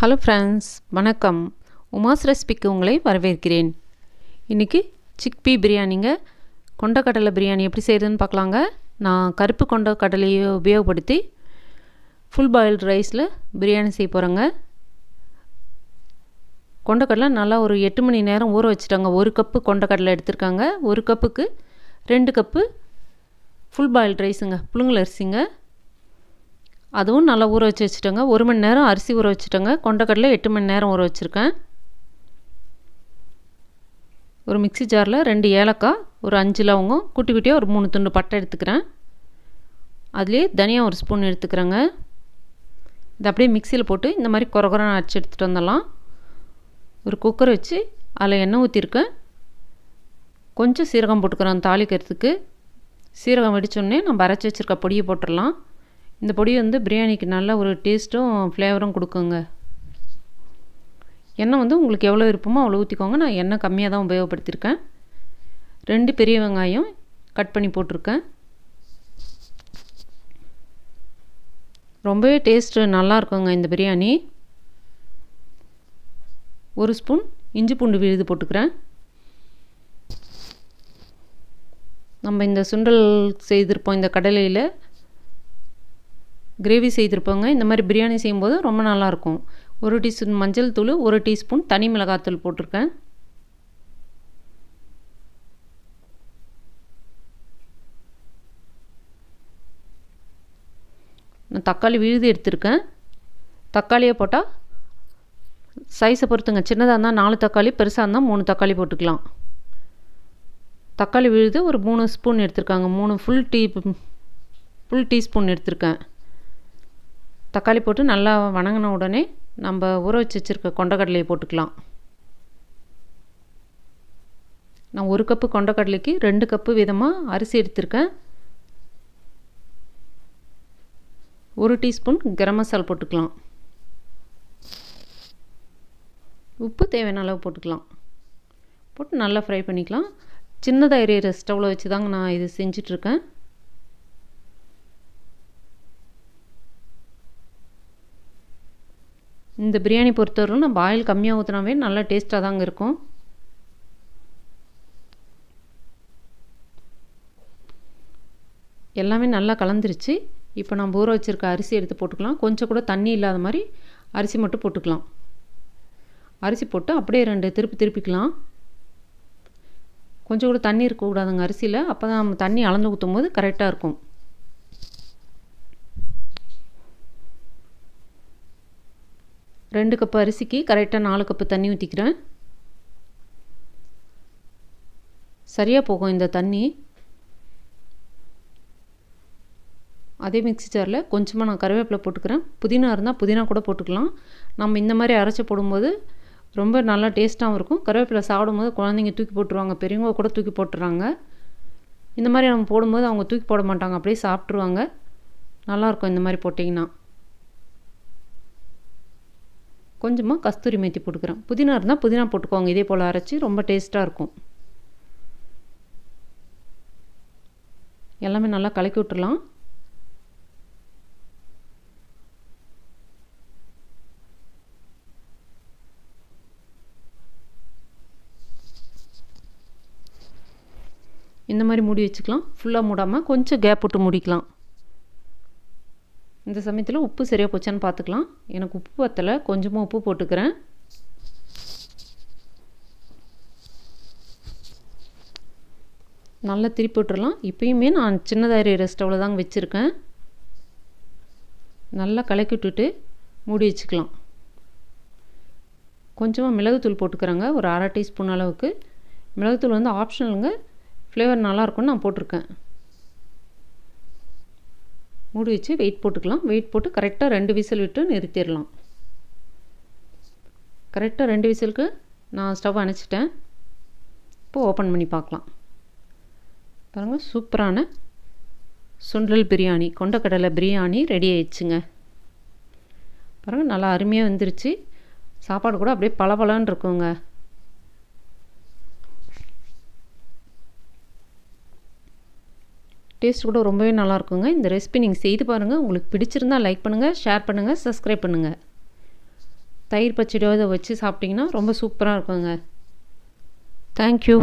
Hello friends வணக்கம். உமாஸ் ரெசிபிக்கு உங்களை வரவேற்கிறேன். இன்றைக்கி சிக்பி பிரியாணிங்க. கொண்டக்கடலை பிரியாணி எப்படி செய்கிறதுன்னு பார்க்கலாங்க. நான் கருப்பு கொண்ட கடலையை உபயோகப்படுத்தி ஃபுல் பாயில்டு ரைஸில் பிரியாணி செய்ய போகிறேங்க கொண்டக்கடலை நல்லா ஒரு எட்டு மணி நேரம் ஊற வச்சுட்டாங்க. ஒரு கப்பு கொண்டக்கடலை எடுத்திருக்காங்க. ஒரு கப்புக்கு ரெண்டு கப்பு ஃபுல் பாயில்டு ரைஸுங்க புழுங்கல் அரிசிங்க. அதுவும் நல்லா ஊற வச்சு வச்சுட்டேங்க. ஒரு மணி நேரம் அரிசி ஊற வச்சுட்டேங்க. கொண்டக்கடலை எட்டு மணி நேரம் ஊற வச்சுருக்கேன். ஒரு மிக்சி ஜாரில் ரெண்டு ஏலக்காய் ஒரு அஞ்சு லவங்கம் குட்டி குட்டியாக ஒரு மூணு துண்டு பட்டை எடுத்துக்கிறேன். அதுலேயே தனியாக ஒரு ஸ்பூன் எடுத்துக்கிறேங்க. இதை அப்படியே மிக்சியில் போட்டு இந்த மாதிரி குறகுறான அரைச்சி எடுத்துகிட்டு வந்துடலாம். ஒரு குக்கர் வச்சு அதில் எண்ணெய் ஊற்றிருக்கேன். கொஞ்சம் சீரகம் போட்டுக்கிறேன் தாளிக்கிறதுக்கு. சீரகம் வெடிச்சோடனே நம்ம அரைச்சி வச்சுருக்க பொடியை போட்டுடலாம். இந்த பொடி வந்து பிரியாணிக்கு நல்ல ஒரு டேஸ்ட்டும் ஃப்ளேவரும் கொடுக்குங்க. எண்ணெய் வந்து உங்களுக்கு எவ்வளோ விருப்பமோ அவ்வளோ ஊற்றிக்கோங்க நான் எண்ணெய் கம்மியாக தான் உபயோகப்படுத்தியிருக்கேன் ரெண்டு பெரிய வெங்காயம் கட் பண்ணி போட்டிருக்கேன். ரொம்பவே டேஸ்ட்டு நல்லா இருக்குங்க இந்த பிரியாணி. ஒரு ஸ்பூன் இஞ்சி பூண்டு விழுது போட்டுக்கிறேன். நம்ம இந்த சுண்டல் செய்திருப்போம் இந்த கடலையில். கிரேவி செய்திருப்பாங்க இந்த மாதிரி பிரியாணி செய்யும்போது ரொம்ப நல்லாயிருக்கும். ஒரு டீஸ்பூன் மஞ்சள் தூள் ஒரு டீஸ்பூன் தனி மிளகாத்தூள் போட்டிருக்கேன். நான் தக்காளி விழுது எடுத்திருக்கேன். தக்காளியை போட்டால் சைஸை பொறுத்துங்க. சின்னதாக இருந்தால் நாலு தக்காளி பெருசாக இருந்தால் மூணு தக்காளி போட்டுக்கலாம். தக்காளி விழுது ஒரு மூணு ஸ்பூன் எடுத்திருக்காங்க. மூணு ஃபுல் டீ ஃபுல் டீஸ்பூன் எடுத்திருக்கேன். தக்காளி போட்டு நல்லா வணங்கின உடனே நம்ம ஊற வச்சு வச்சுருக்க கொண்டக்கடலையை போட்டுக்கலாம். நான் ஒரு கப்பு கொண்டக்கடலைக்கு ரெண்டு கப்பு விதமாக அரிசி எடுத்திருக்கேன். ஒரு டீஸ்பூன் கரம் மசாலா போட்டுக்கலாம். உப்பு தேவையான அளவு போட்டுக்கலாம். போட்டு நல்லா ஃப்ரை பண்ணிக்கலாம். சின்னதாக எரியிற ஸ்டவ்வில் வச்சு தாங்க நான் இது செஞ்சிட்ருக்கேன். இந்த பிரியாணி பொறுத்தவரைக்கும் நம்ம ஆயில் கம்மியாக ஊற்றினாவே நல்லா டேஸ்ட்டாக தாங்க இருக்கும். எல்லாமே நல்லா கலந்துருச்சு. இப்போ நம்ம ஊற வச்சுருக்க அரிசி எடுத்து போட்டுக்கலாம். கொஞ்சம் கூட தண்ணி இல்லாத மாதிரி அரிசி மட்டும் போட்டுக்கலாம். அரிசி போட்டு அப்படியே ரெண்டு திருப்பி திருப்பிக்கலாம். கொஞ்சம் கூட தண்ணி இருக்கக்கூடாதுங்க அரிசியில். அப்போ தான் நம்ம தண்ணி அளந்து ஊற்றும் போது கரெக்டாக இருக்கும். ரெண்டு கப்பு அரிசிக்கு கரெக்டாக நாலு கப்பு தண்ணி ஊற்றிக்கிறேன் சரியாக போகும் இந்த தண்ணி. அதே மிக்சி ஜாரில் கொஞ்சமாக நான் கருவேப்பிலை போட்டுக்கிறேன். புதினா இருந்தால் புதினா கூட போட்டுக்கலாம். நம்ம இந்த மாதிரி அரைச்சி போடும்போது ரொம்ப நல்லா டேஸ்ட்டாகவும் இருக்கும். கருவேப்பிலை சாப்பிடும்போது குழந்தைங்க தூக்கி போட்டுருவாங்க பெரியவங்க கூட தூக்கி போட்டுறாங்க. இந்த மாதிரி நம்ம போடும்போது அவங்க தூக்கி போட மாட்டாங்க அப்படியே சாப்பிட்ருவாங்க நல்லாயிருக்கும் இந்த மாதிரி போட்டிங்கன்னா. கொஞ்சமாக கஸ்தூரி மேத்தி போட்டுக்கிறேன். புதினா இருந்தால் புதினா போட்டுக்கோங்க. இதே போல் அரைச்சி ரொம்ப டேஸ்ட்டாக இருக்கும். எல்லாமே நல்லா கலக்கி விட்டுறலாம். இந்த மாதிரி மூடி வச்சுக்கலாம். ஃபுல்லாக மூடாமல் கொஞ்சம் கேப் விட்டு மூடிக்கலாம். இந்த சமயத்தில் உப்பு சரியாக போச்சான்னு பார்த்துக்கலாம் எனக்கு உப்பு பத்தலை கொஞ்சமாக உப்பு போட்டுக்கிறேன். நல்லா திருப்பி விட்டுறலாம். இப்பயுமே நான் சின்னதாரி ஸ்டவ்வில் தாங்க வச்சுருக்கேன். நல்லா கலக்கி விட்டுட்டு மூடி வச்சுக்கலாம். கொஞ்சமாக மிளகுத்தூள் போட்டுக்கிறேங்க. ஒரு அரை டீஸ்பூன் அளவுக்கு. மிளகுத்தூள் வந்து ஆப்ஷனலுங்க ஃப்ளேவர் நல்லாயிருக்கும்னு நான் போட்டிருக்கேன். மூடி வச்சு வெயிட் போட்டுக்கலாம். வெயிட் போட்டு கரெக்டாக ரெண்டு விசில் விட்டு நிறுத்திடலாம். கரெக்டாக ரெண்டு விசிலுக்கு நான் ஸ்டவ் அணைச்சிட்டேன். இப்போது ஓப்பன் பண்ணி பார்க்கலாம். பாருங்கள் சூப்பரான சுண்டல் பிரியாணி கொண்டக்கடலை பிரியாணி ரெடி ஆயிடுச்சுங்க. பாருங்கள் நல்லா அருமையாக வந்துருச்சு. சாப்பாடு கூட அப்படியே பளபளன்னு இருக்குங்க. டேஸ்ட் கூட ரொம்பவே நல்லாயிருக்குங்க. இந்த ரெசிபி நீங்கள் செய்து பாருங்கள் உங்களுக்கு பிடிச்சிருந்தால் லைக் பண்ணுங்கள் ஷேர் பண்ணுங்கள் சப்ஸ்கிரைப் பண்ணுங்கள் தயிர் பச்சடியோ இதை வச்சு சாப்பிட்டிங்கன்னா ரொம்ப சூப்பராக இருக்குங்க. தேங்க்யூ